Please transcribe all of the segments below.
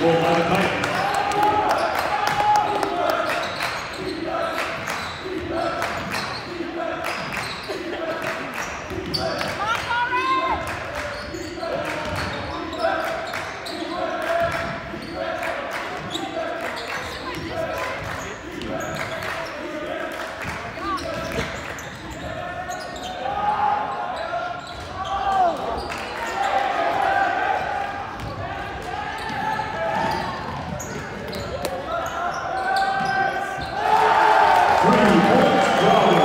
pulled by the Titans. Three points, Bravo.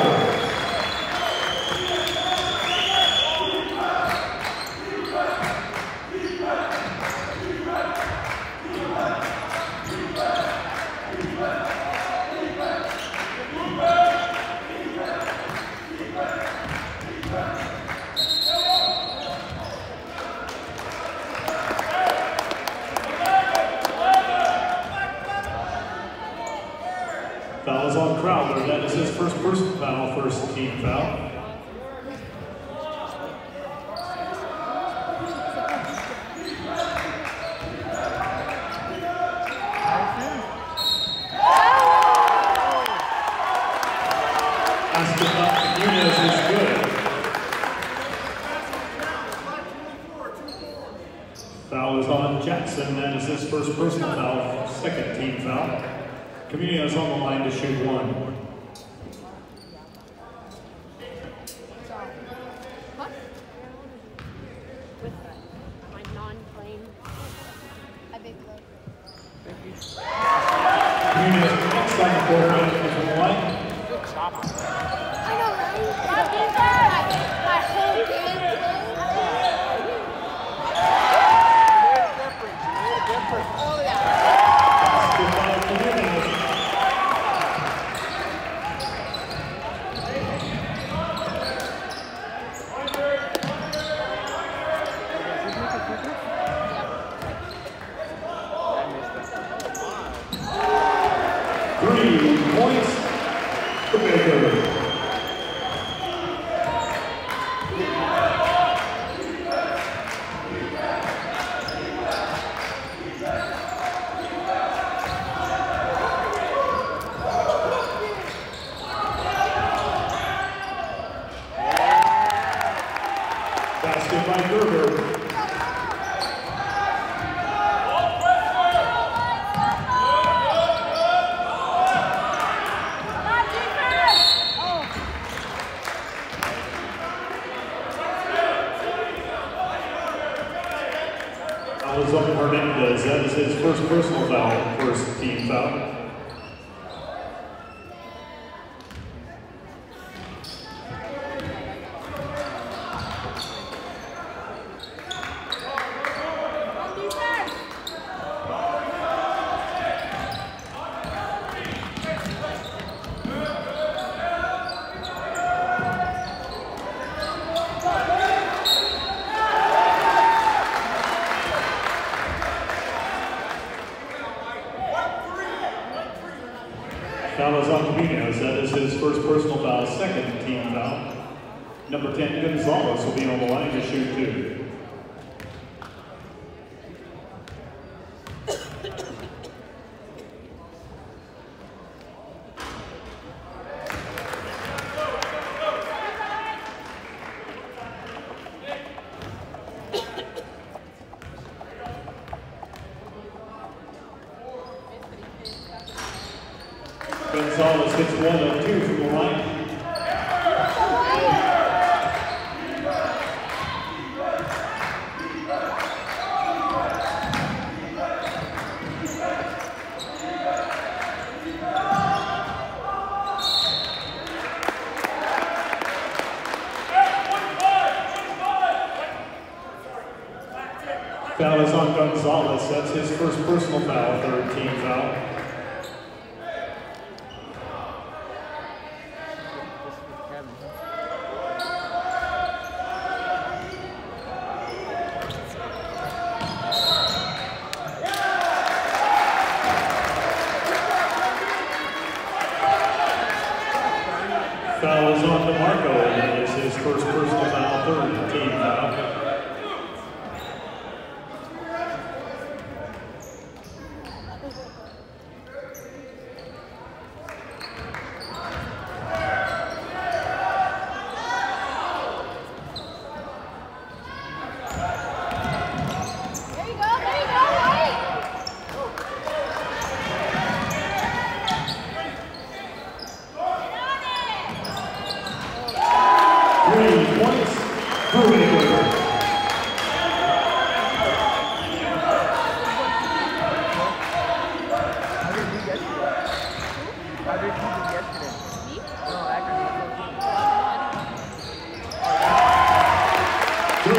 Foul is on Crowder. That is his first personal foul, first team foul. Aspen Nunez is good. Foul is on Jackson. That is his first personal foul, second team foul. Community is on the line to shoot one. What? With my non-playing. I big Community is next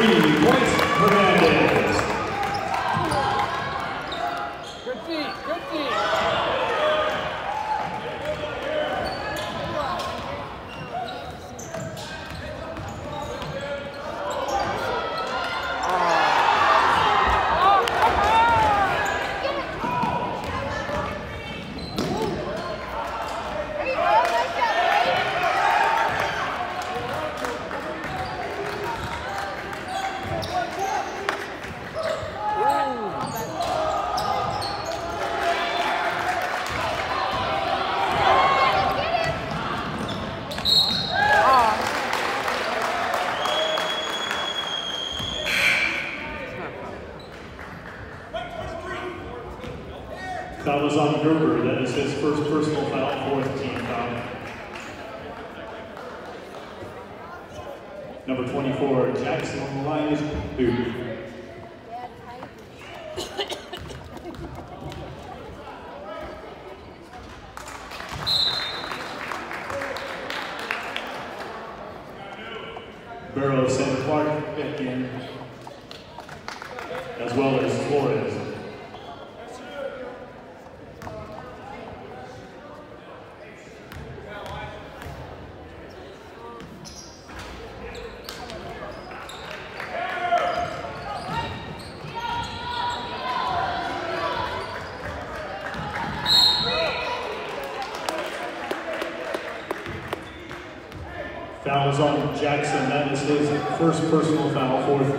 three points for Jackson. That is his first personal foul, fourth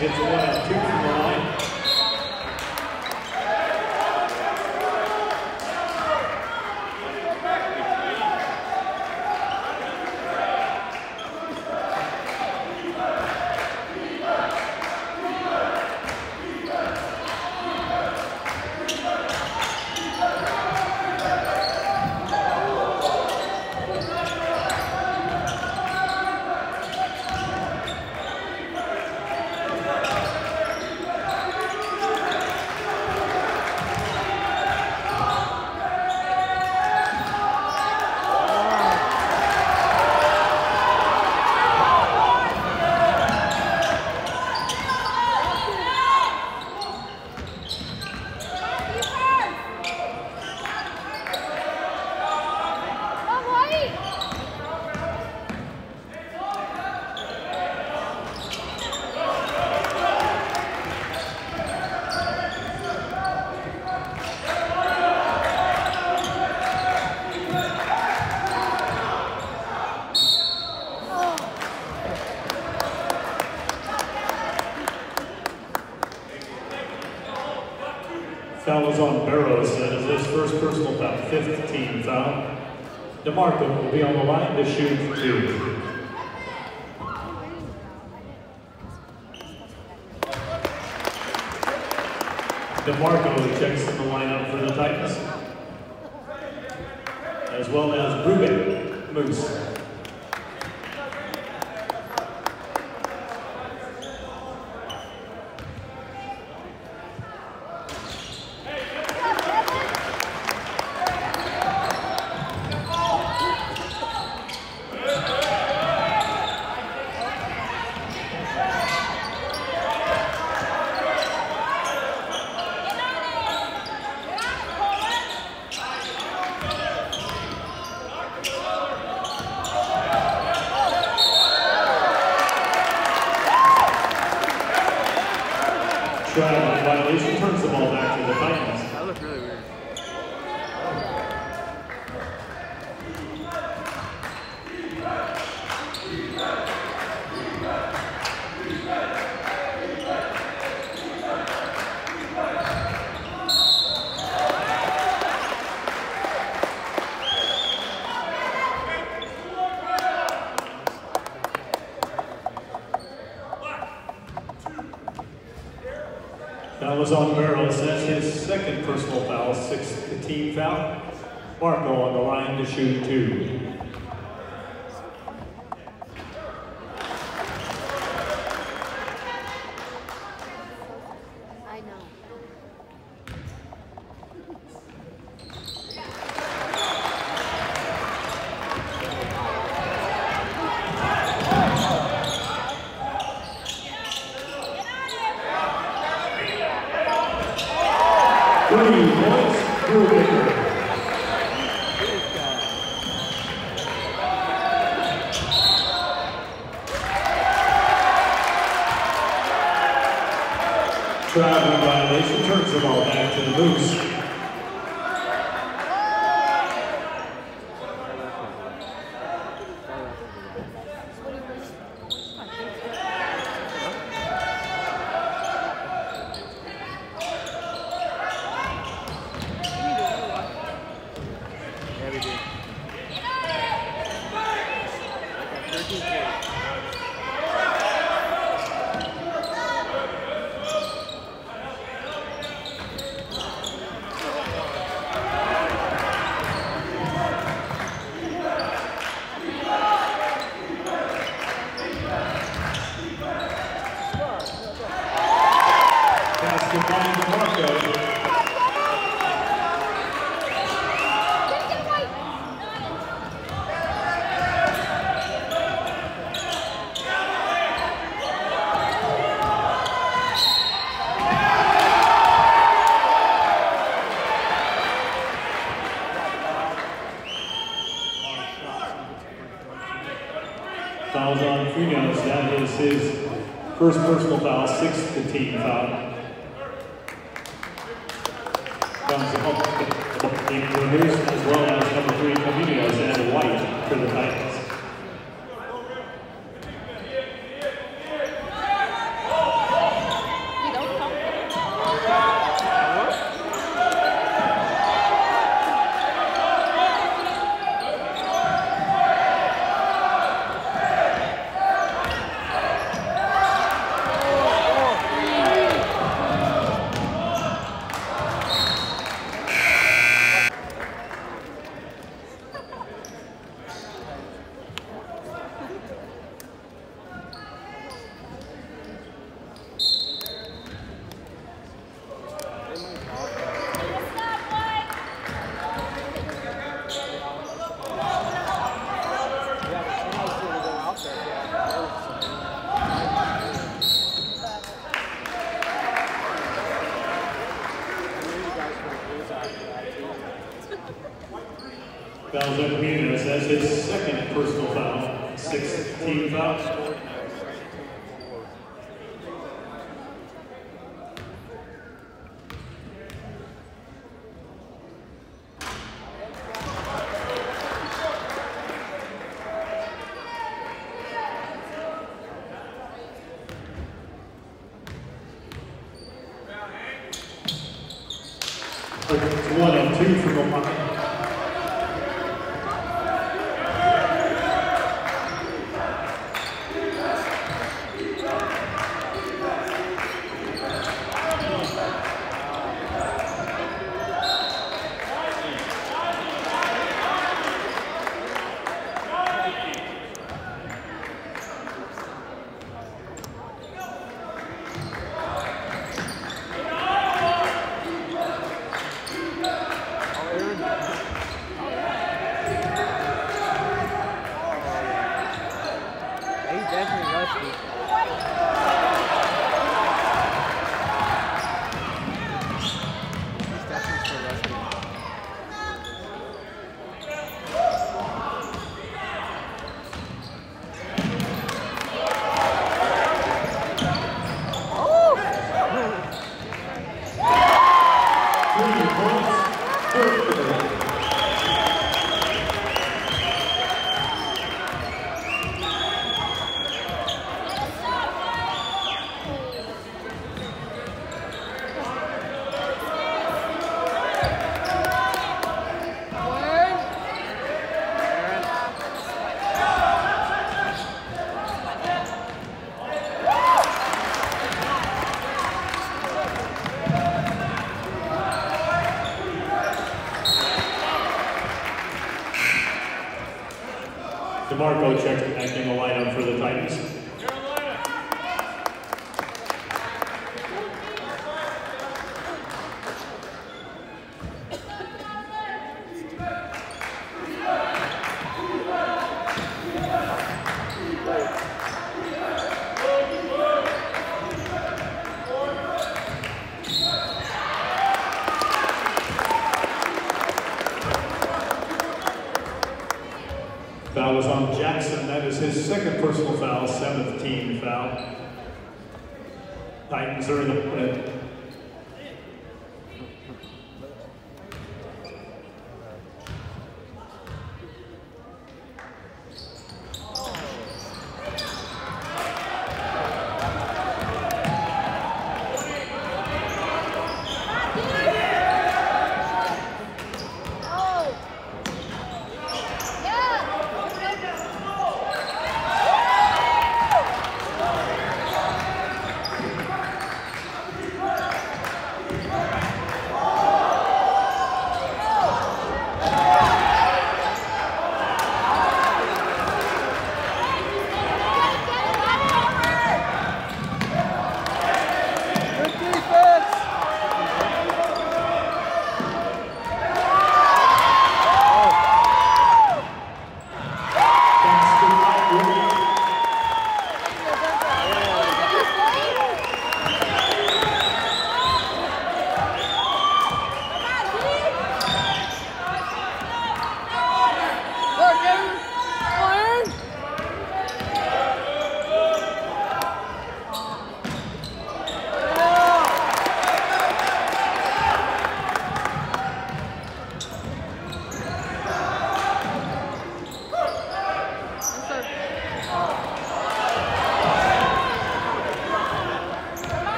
Jackson hits DeMarco will be on the line to shoot two. DeMarco checks in the lineup for the Titans, as well as Ruben Moose. First personal foul, sixth first personal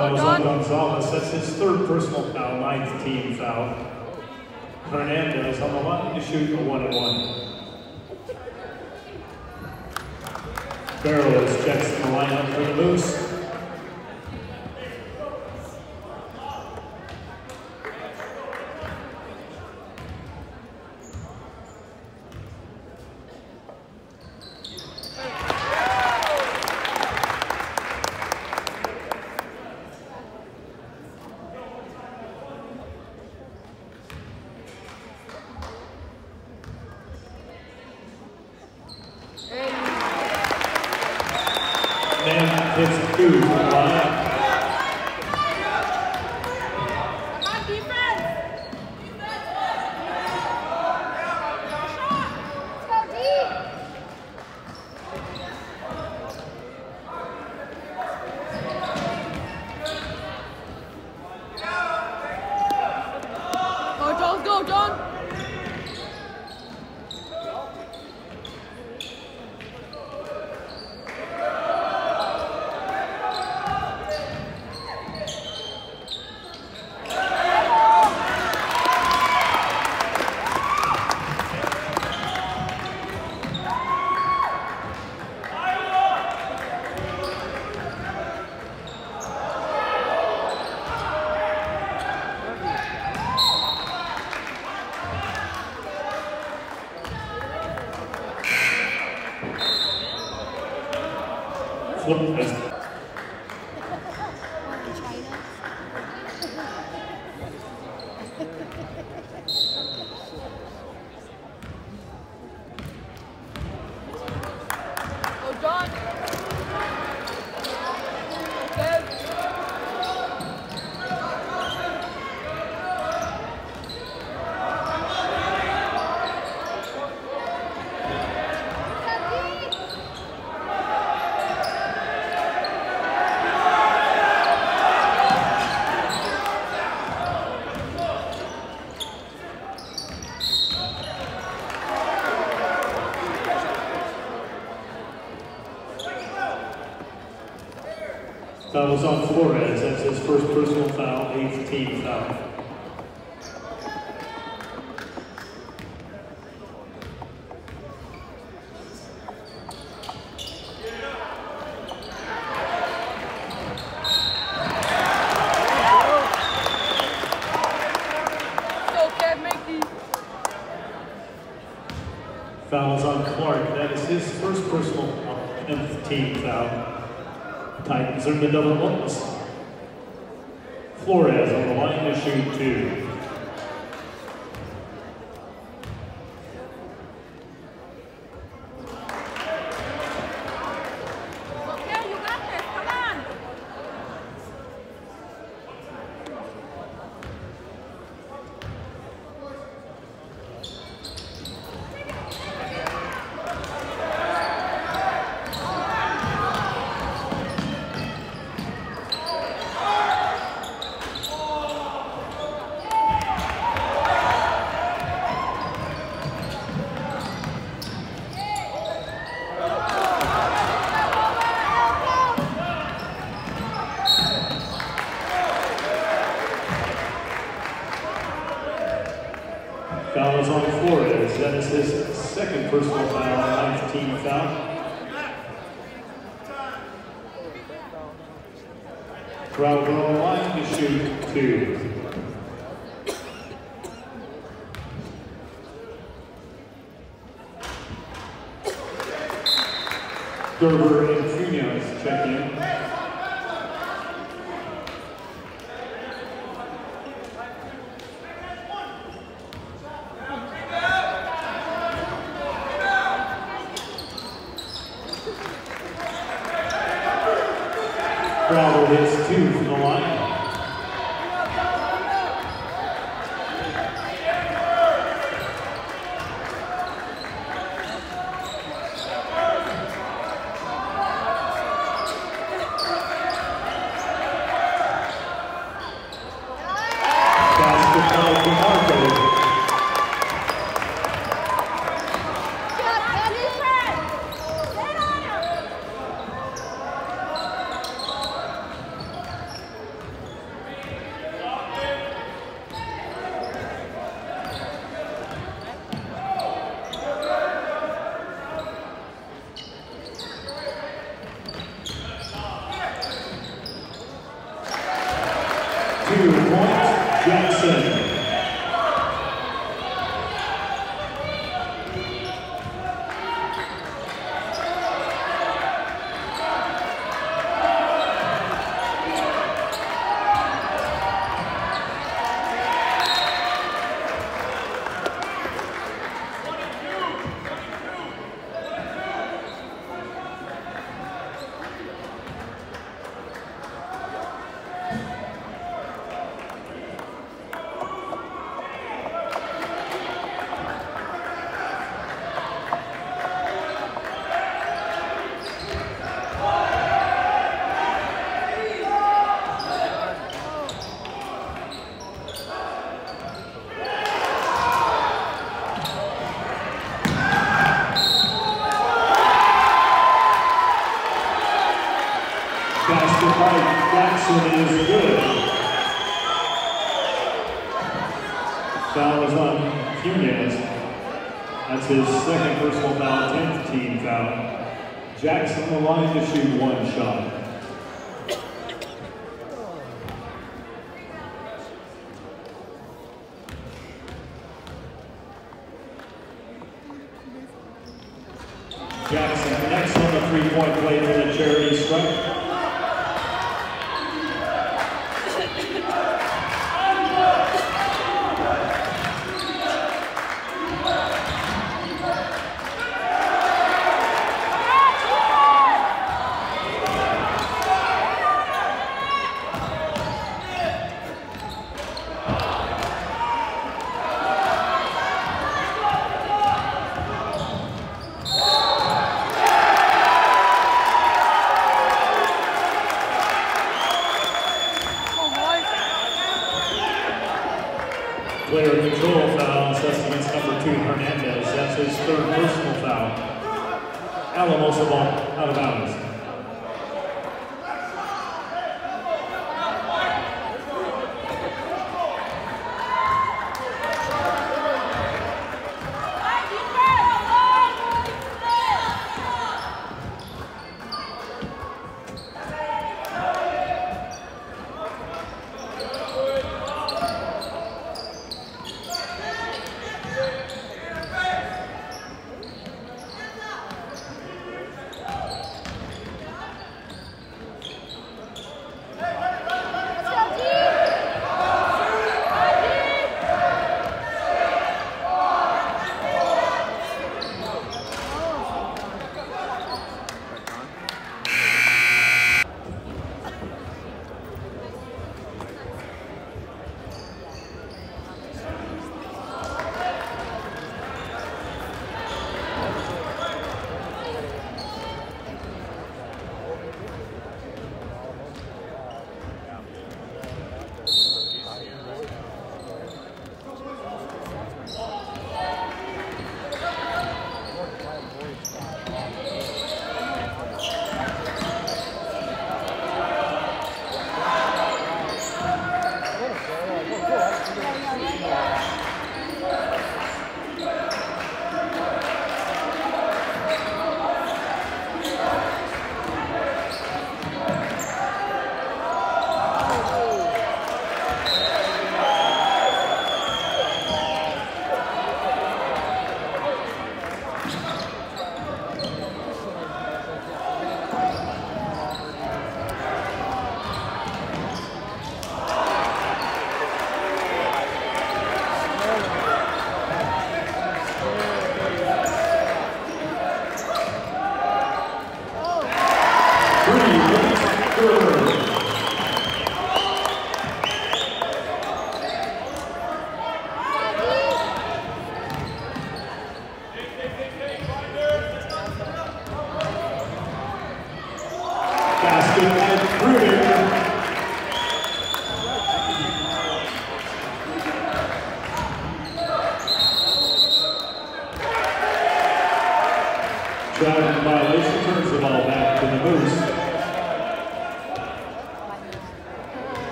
Fouls on Gonzalez. That's his third personal foul, ninth team foul. Hernandez on the line to shoot a one and one. Barrows checks the lineup for the Moose. Flip is personal foul, ninth team foul. On the line to shoot two. Gerber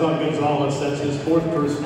Gonzalez. That's his fourth personal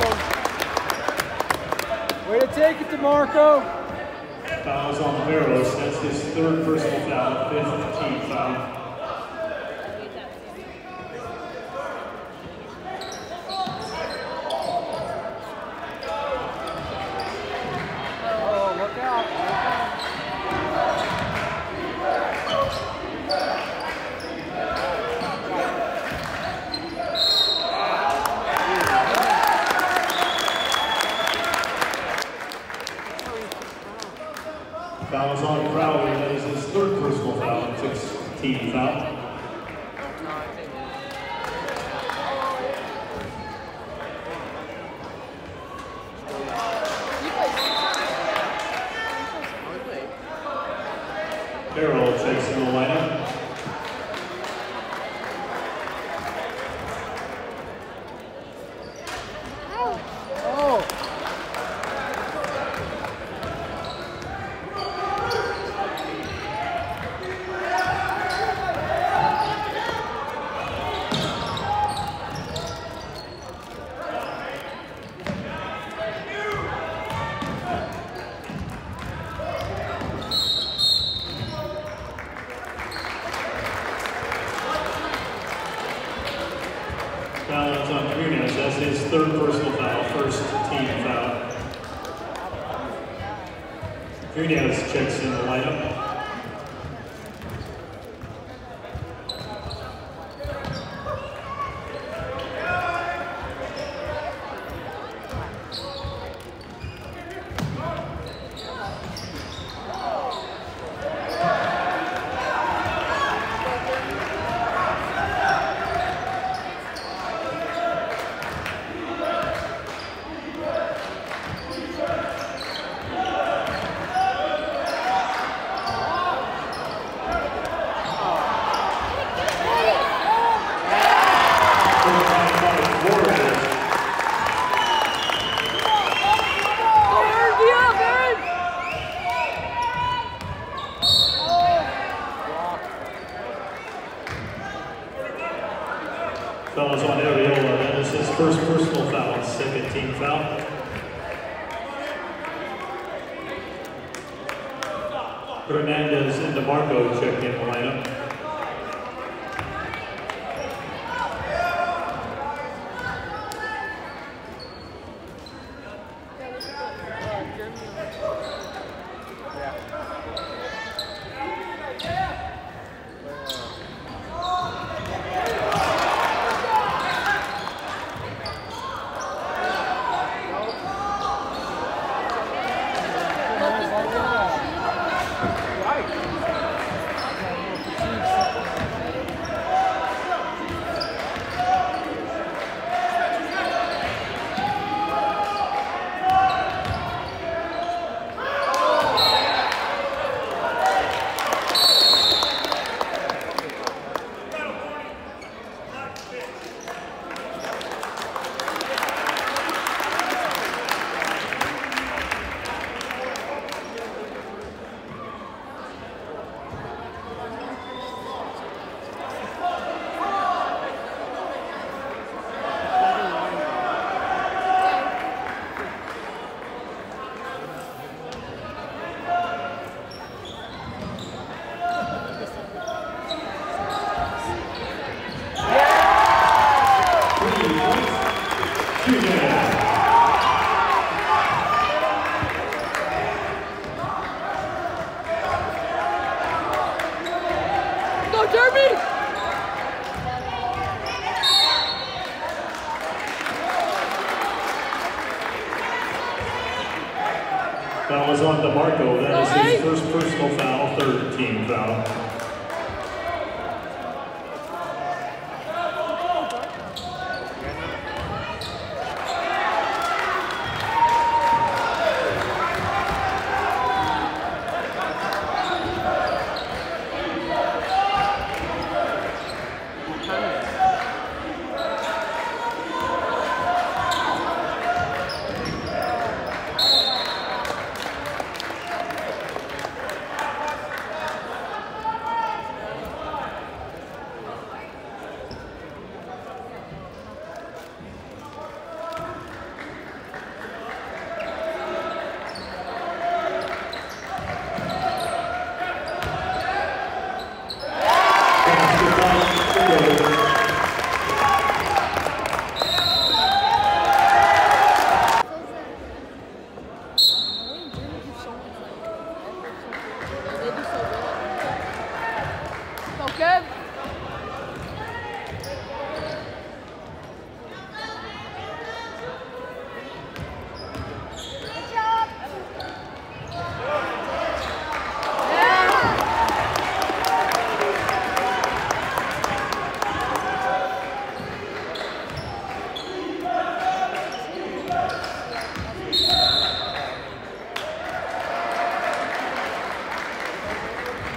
off. Way to take it, DeMarco. Fouls on Barrows. That's his third personal foul, fifth team foul.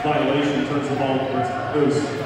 Violation turns the ball towards Goose.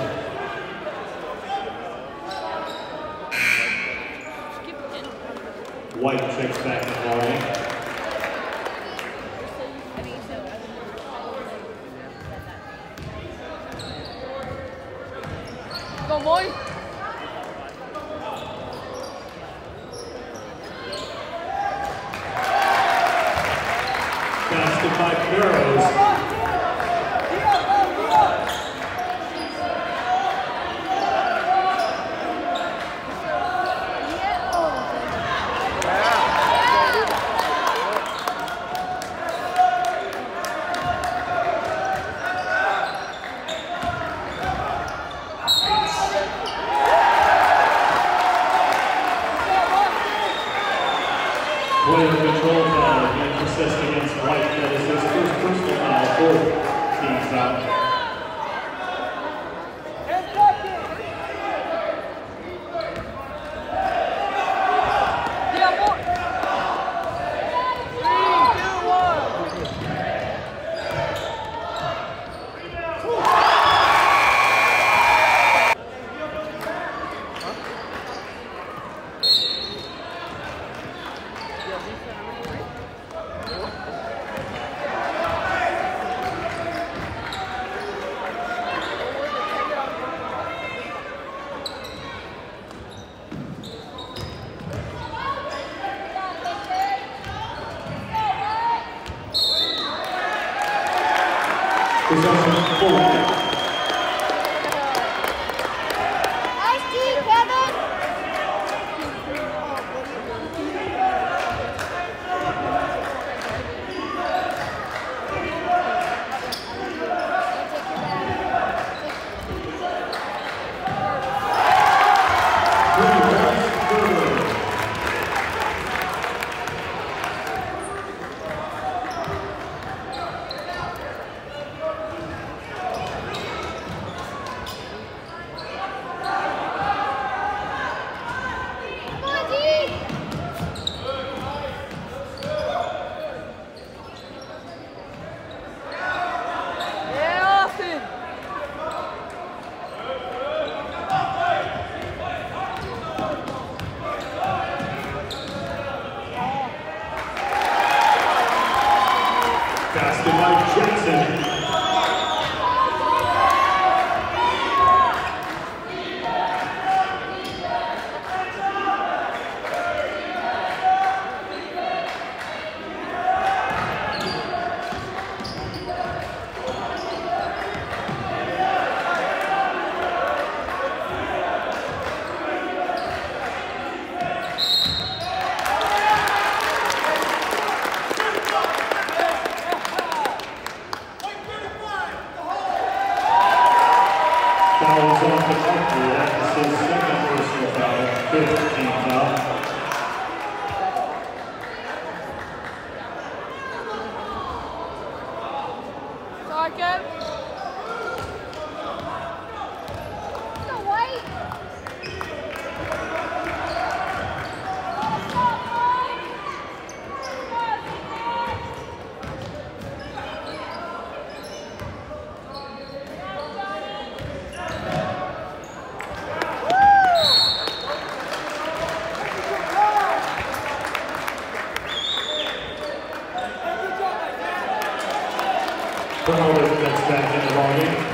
for Melbourne that's back in the ballgame.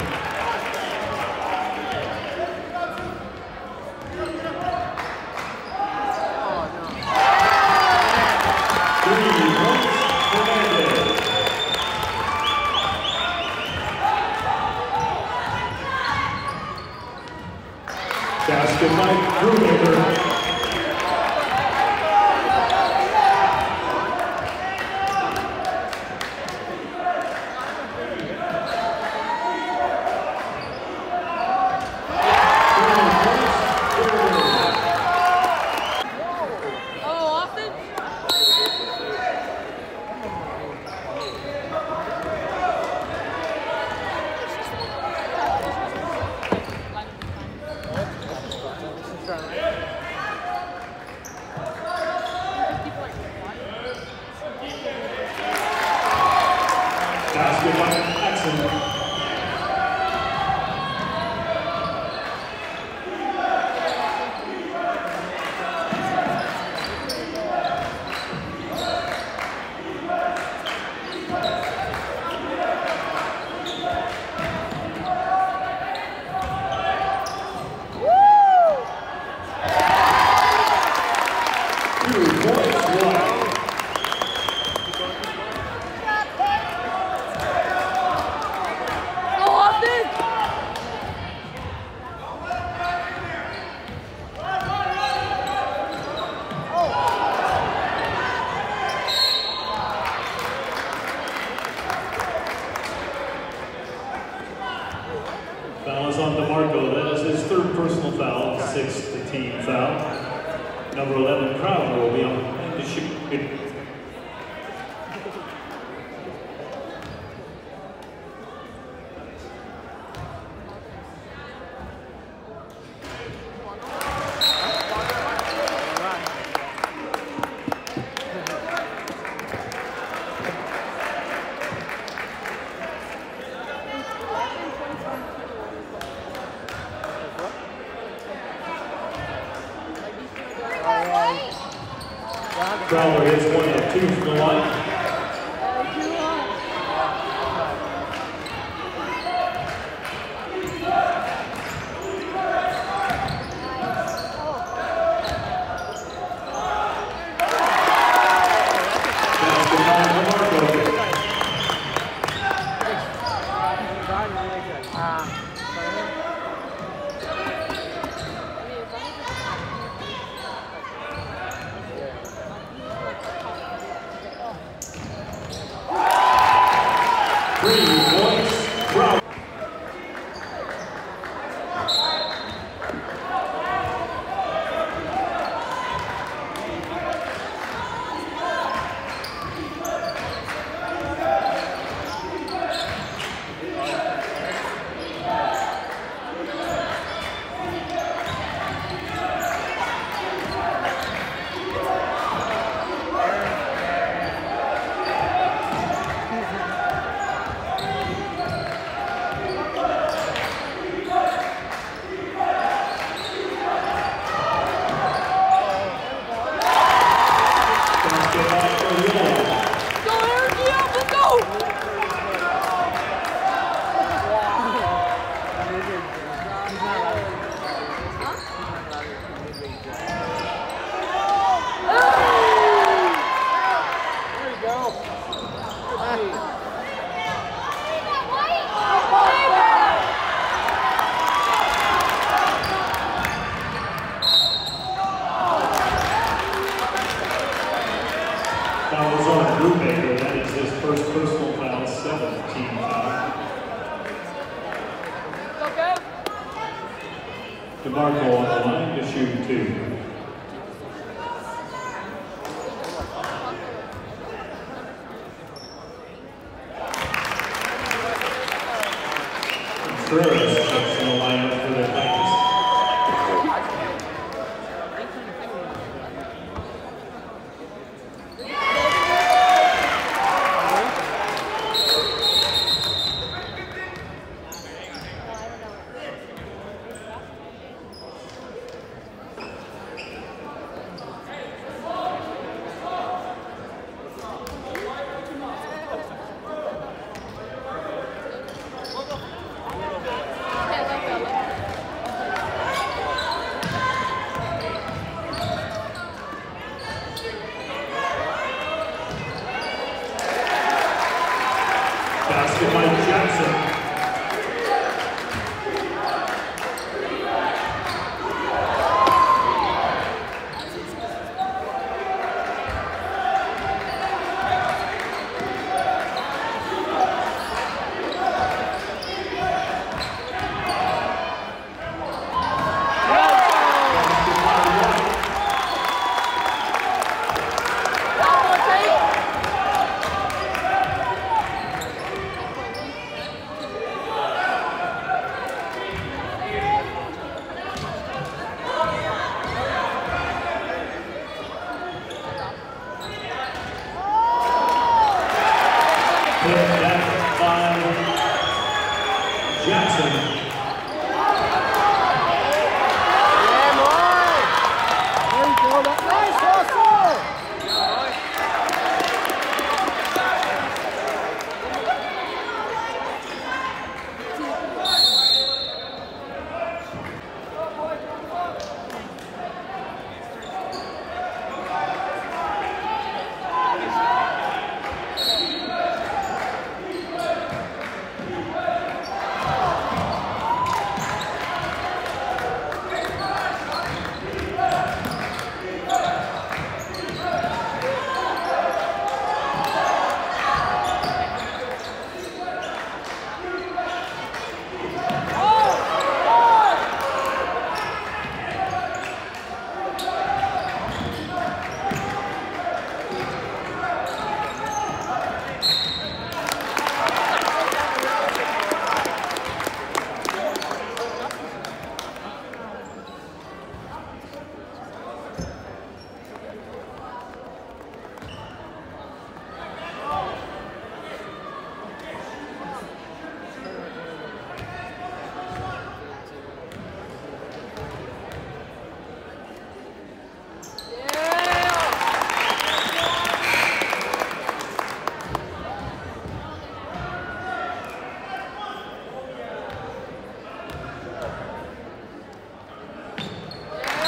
Foul is on DeMarco. That is his third personal foul, sixth team foul. Number 11, Crowder will be on the shoot.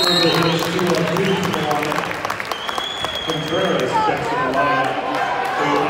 members of those. Contreras steps in the.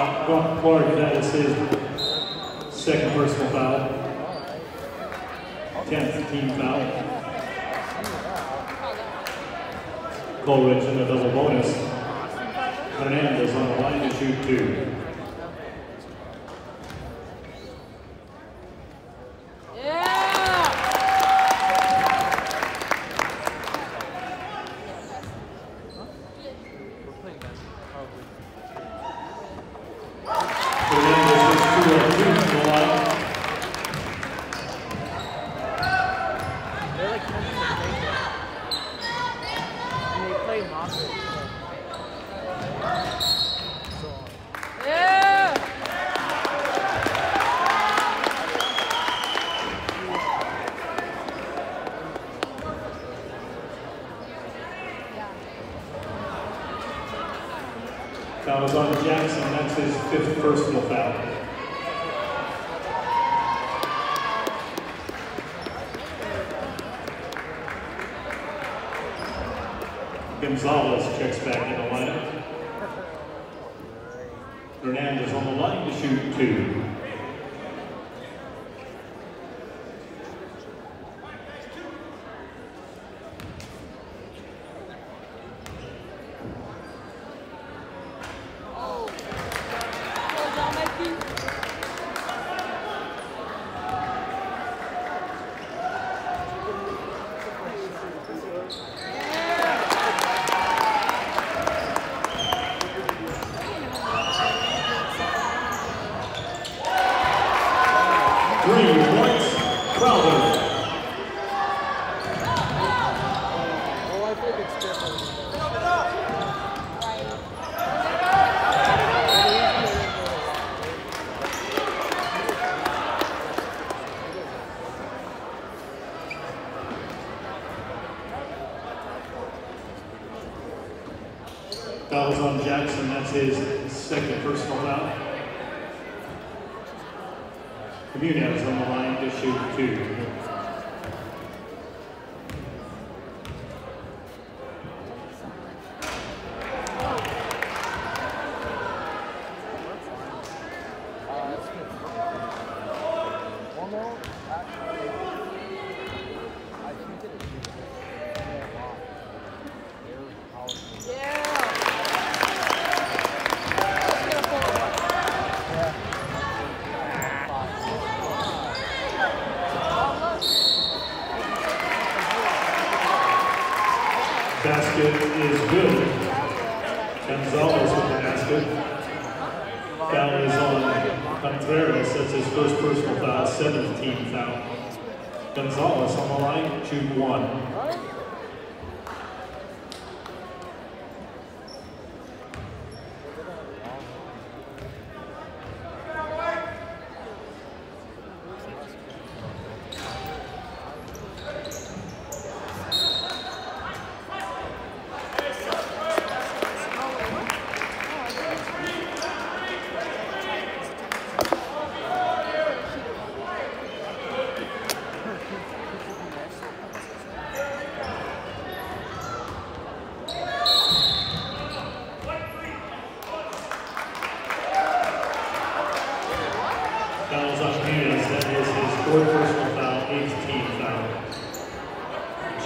Clark, that is his second personal foul. Tenth team foul. Coal Ridge in a double bonus. Hernandez on the line to shoot two. Munoz on the line to shoot two.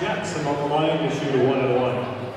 Jackson on the line to shoot a one and one.